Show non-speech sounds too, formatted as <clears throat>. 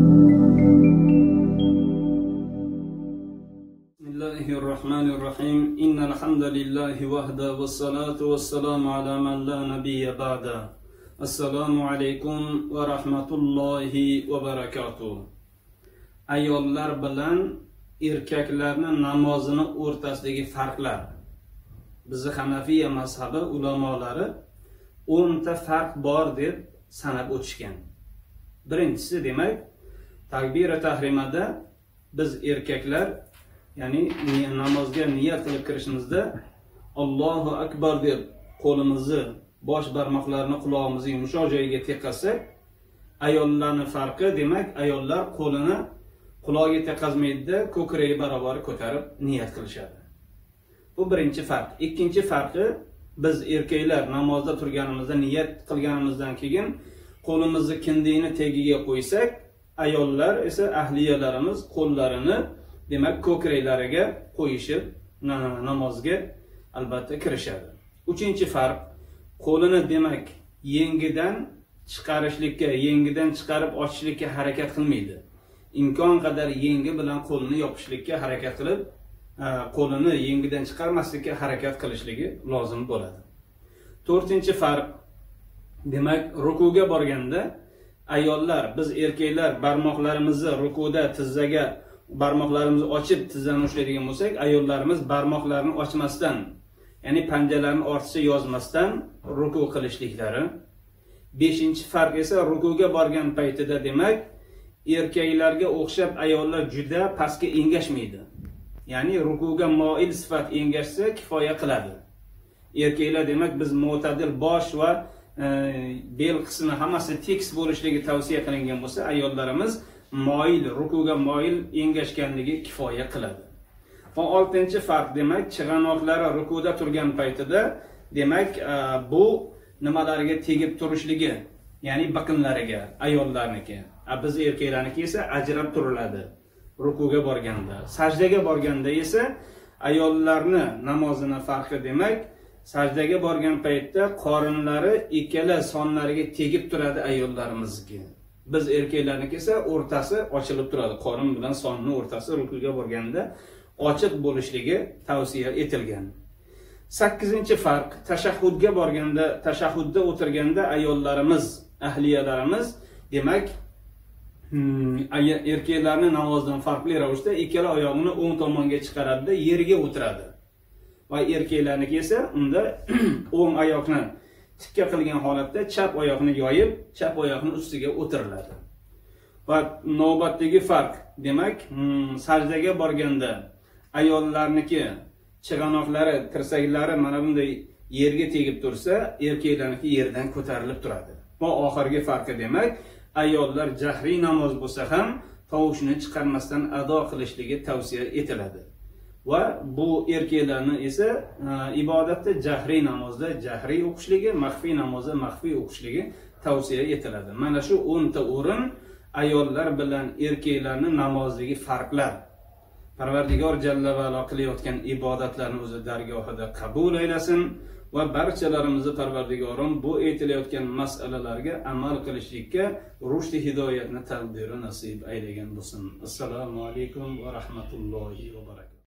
بسم الله الرحمن الرحيم إن الحمد لله وحده والصلاة والسلام على من لا نبي بعده السلام عليكم ورحمة الله وبركاته ayollar bilan erkaklarni namozini o'rtasidagi farqlar bizni hanafiya mazhabi ulamolari o'nta farq bor deb sanab o'tishgan birinchisi demak takbira tahrimada biz erkaklar ya'ni namozga niyat qilib kirishimizda allohu akbar deb qo'limizni bosh barmoqlarini qulog'imizni yumshoq joyiga teqasak ayollarni farqi demak ayollar qo'lini qulog'iga teqazmaydida ko'kragi barobar ko'tarib niyat qilishadi. Bu birinchi farq. Ikkinchi farqi biz erkaklar namozda turganimizda niyat qilganimizdan keyin qo'limizni kindikni tagiga qo'ysak ayollar esa ahliyalarimiz qo'llarini demak ko'kraklariga qo'yishib namozga albatta kirishadi. Uchinchi farq qo'lini demak yengidan chiqarishlikka yengidan chiqarib ochishlikka harakat qilmaydi. Imkon qadar yengi bilan qo'lini yopishlikka harakat qilib qo'lini yengidan chiqarmaslikka harakat qilishligi lozim bo'ladi. To'rtinchi farq demak rukuga borganda ayollar biz erkaklar barmoqlarimizni rukuda tizzaga barmoqlarimizni ochib tizzani ushlaydigan bo'lsak ayollarimiz barmoqlarini ochmasdan ya'ni panjalarini ortiqcha yozmasdan ruku qilishliklari. Beshinchi farq esa rukuga borgan paytida demak erkaklarga o'xshab ayollar juda pastga engashmaydi. Ya'ni rukuga moil sifat engashsa kifoya qiladi. Erkaklar demak biz mo'tadil bosh va bel qismi hammasi tekis bo'lishligi tavsiya qilingan bo'lsa ayollarimiz moyil rukuga moyil engashganligi kifoya qiladi. Va oltinchi farq demak chig'anoqlari rukuda turgan paytida demak e, bu nimalariga tegib turishligi ya'ni biqinlariga ayollarniki. Biz erkaklarniki esa ajrab turiladi rukuga borganda. Sajdaga borganda esa ayollarni namozini farqi demak sajdaga borgan paytda qorinlari ikkala sonlariga tegib turadi ayollarimizniki biz erkaklarniki esa o'rtasi ochilib turadi. Qorin bilan sonni o'rtasi rukuga borganda ochiq bo'lishligi tavsiya etilgan. Sakkizinchi farq tashahhudga borganda tashahhudda o'tirganda ayollarimiz ahliyalarimiz demak hmm, erkaklarni namozdan farqli ravishda ikkala oyog'ini o'ng tomonga chiqaradida yerga o'tiradi. Va erkaklarniki esa unda <clears throat> o'ng oyoqni tikka qilgan holatda chap oyoqni yoyib chap oyoqni ustiga o'tiriladi. Va navbatdagi farq demak hmm, sajdaga borganda ayollarniki chig'anoqlari tirsaklari mana bunday yerga tegib tursa erkaklarniki yerdan ko'tarilib turadi. Va oxirgi farqi demak ayollar jahriy namoz bo'lsa ham tovushni chiqarmasdan ado qilishligi tavsiya etiladi. Va bu erkaklarni esa e, ibodatda jahriy namozda jahriy o'qishligi maxfiy namozda maxfiy o'qishligi tavsiya etiladi. Mana shu o'nta o'rin ayollar bilan erkaklarni namozdagi farqlar. Parvardigor jalla vaalo qilayotgan ibodatlarni o'zi dargohida qabul aylasin va barchalarimizni parvardigorim bu aytilayotgan masalalarga amal qilishlikka rushdi hidoyatni taqdiri nasib aylagan bo'lsin. Assalomu alaykum va rahmatullohi va barakatuh.